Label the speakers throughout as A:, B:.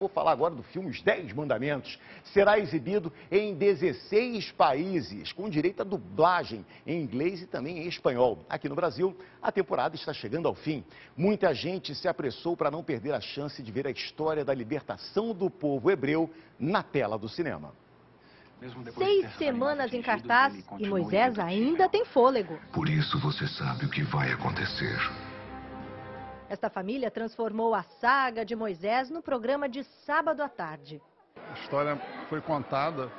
A: Vou falar agora do filme Os Dez Mandamentos. Será exibido em 16 países, com direito a dublagem em inglês e também em espanhol. Aqui no Brasil, a temporada está chegando ao fim. Muita gente se apressou para não perder a chance de ver a história da libertação do povo hebreu na tela do cinema.
B: Seis semanas em cartaz e Moisés ainda tem fôlego.
C: Por isso você sabe o que vai acontecer.
B: Esta família transformou a saga de Moisés no programa de sábado à tarde.
D: A história foi contada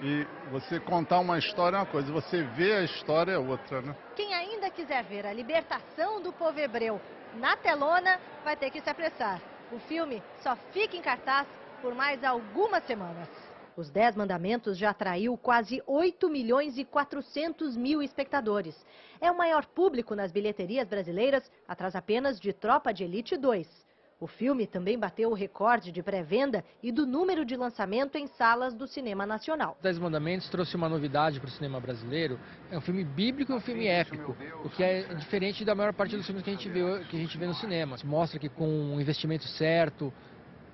D: e você contar uma história é uma coisa, você ver a história é outra, né?
B: Quem ainda quiser ver a libertação do povo hebreu na telona vai ter que se apressar. O filme só fica em cartaz por mais algumas semanas. Os Dez Mandamentos já atraiu quase 8 milhões e 400 mil espectadores. É o maior público nas bilheterias brasileiras, atrás apenas de Tropa de Elite 2. O filme também bateu o recorde de pré-venda e do número de lançamento em salas do cinema nacional.
E: Dez Mandamentos trouxe uma novidade para o cinema brasileiro. É um filme bíblico e um filme épico, o que é diferente da maior parte dos filmes que a gente vê, que a gente vê no cinema. Mostra que com um investimento certo,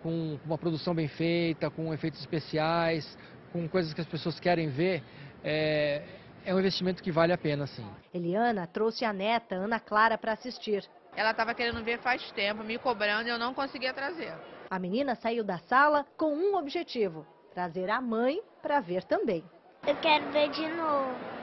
E: com uma produção bem feita, com efeitos especiais, com coisas que as pessoas querem ver, é, é um investimento que vale a pena, sim.
B: Eliana trouxe a neta, Ana Clara, para assistir.
F: Ela estava querendo ver faz tempo, me cobrando e eu não conseguia trazer.
B: A menina saiu da sala com um objetivo, trazer a mãe para ver também.
G: Eu quero ver de novo.